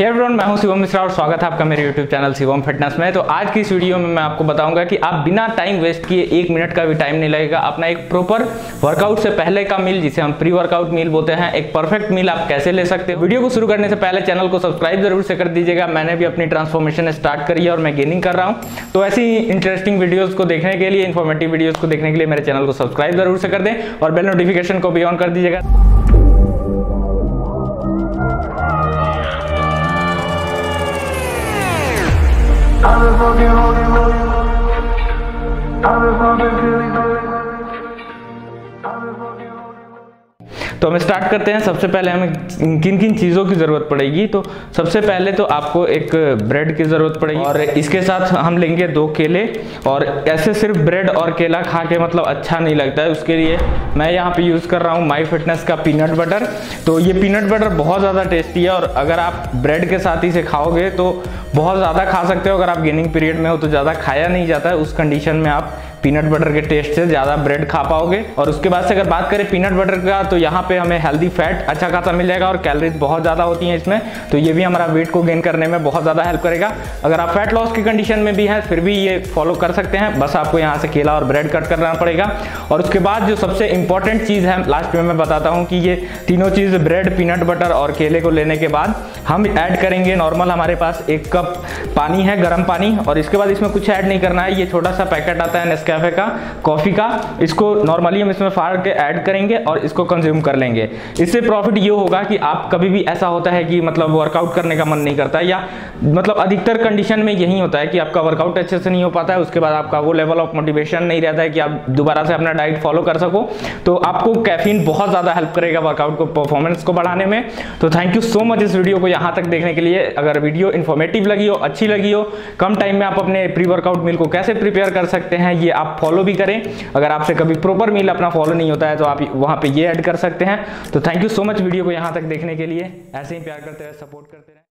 Hey everyone मैं हूँ शिवम मिश्रा और स्वागत है आपका मेरे यूट्यूब चैनल शिवम फिटनेस में। तो आज की इस वीडियो में मैं आपको बताऊँगा कि आप बिना टाइम वेस्ट किए एक मिनट का भी टाइम नहीं लगेगा। अपना एक प्रॉपर वर्कआउट से पहले का मील जिसे हम प्री वर्कआउट मील बोलते हैं, एक परफेक्ट मील आप कैसे ले सकते हो? वीडियो को शुरू करने से पहले चैनल को सब्सक्राइब ज़रूर से कर दीजिएगा। मैंने भी अपनी ट्रांसफॉर्मेशन स्टार्ट करी है और मैं गेनिंग कर रहा हूँ। तो ऐसी इंटरेस्टिंग वीडियोज़ को देखने के लिए इन्फॉर्मेटिव वीडियोज़ को देखने के लिए मेरे चैनल को सब्सक्राइब ज़रूर से कर दें और बेल नोटिफिकेशन को भी ऑन कर दीजिएगा। I've been fucking holding, holding. I've been fucking feeling. तो हम स्टार्ट करते हैं। सबसे पहले हमें किन किन चीज़ों की ज़रूरत पड़ेगी? तो सबसे पहले तो आपको एक ब्रेड की ज़रूरत पड़ेगी। और इसके साथ हम लेंगे दो केले। और ऐसे सिर्फ़ ब्रेड और केला खा के मतलब अच्छा नहीं लगता है। उसके लिए मैं यहाँ पे यूज़ कर रहा हूँ माई फिटनेस का पीनट बटर तो ये पीनट बटर बहुत ज़्यादा टेस्टी है। और अगर आप ब्रेड के साथ ही से खाओगे तो बहुत ज़्यादा खा सकते हो। अगर आप गेनिंग पीरियड में हो तो ज़्यादा खाया नहीं जाता है। उस कंडीशन में आप पीनट बटर के टेस्ट से ज़्यादा ब्रेड खा पाओगे। और उसके बाद से अगर बात करें पीनट बटर का तो यहाँ पे हमें हेल्दी फैट अच्छा खासा मिल जाएगा और कैलोरीज बहुत ज़्यादा होती हैं इसमें। तो ये भी हमारा वेट को गेन करने में बहुत ज़्यादा हेल्प करेगा। अगर आप फैट लॉस की कंडीशन में भी है, फिर भी ये फॉलो कर सकते हैं। बस आपको यहाँ से केला और ब्रेड कट करना पड़ेगा। और उसके बाद जो सबसे इंपॉर्टेंट चीज़ है लास्ट में मैं बताता हूँ कि ये तीनों चीज़ ब्रेड पीनट बटर और केले को लेने के बाद हम ऐड करेंगे। नॉर्मल हमारे पास एक कप पानी है, गर्म पानी। और इसके बाद इसमें कुछ ऐड नहीं करना है। ये छोटा सा पैकेट आता है नेस्कैफे का कॉफ़ी का, इसको नॉर्मली हम इसमें फाड़ के ऐड करेंगे और इसको कंज्यूम कर लेंगे। इससे प्रॉफिट ये होगा कि आप कभी भी ऐसा होता है कि मतलब वर्कआउट करने का मन नहीं करता या मतलब अधिकतर कंडीशन में यही होता है कि आपका वर्कआउट अच्छे से नहीं हो पाता है, उसके बाद आपका वो लेवल ऑफ़ मोटिवेशन नहीं रहता है कि आप दोबारा से अपना डाइट फॉलो कर सको। तो आपको कैफीन बहुत ज़्यादा हेल्प करेगा वर्कआउट को परफॉर्मेंस को बढ़ाने में। तो थैंक यू सो मच इस वीडियो को यहाँ तक देखने के लिए। अगर वीडियो इन्फॉर्मेटिव लगी हो, अच्छी लगी हो, कम टाइम में आप अपने प्री वर्कआउट मील को कैसे प्रिपेयर कर सकते हैं, ये आप फॉलो भी करें। अगर आपसे कभी प्रॉपर मील अपना फॉलो नहीं होता है तो आप वहाँ पर ये ऐड कर सकते हैं। तो thank you so much video को यहाँ तक देखने के लिए। ऐसे ही प्यार करते रहे सपोर्ट करते रहे।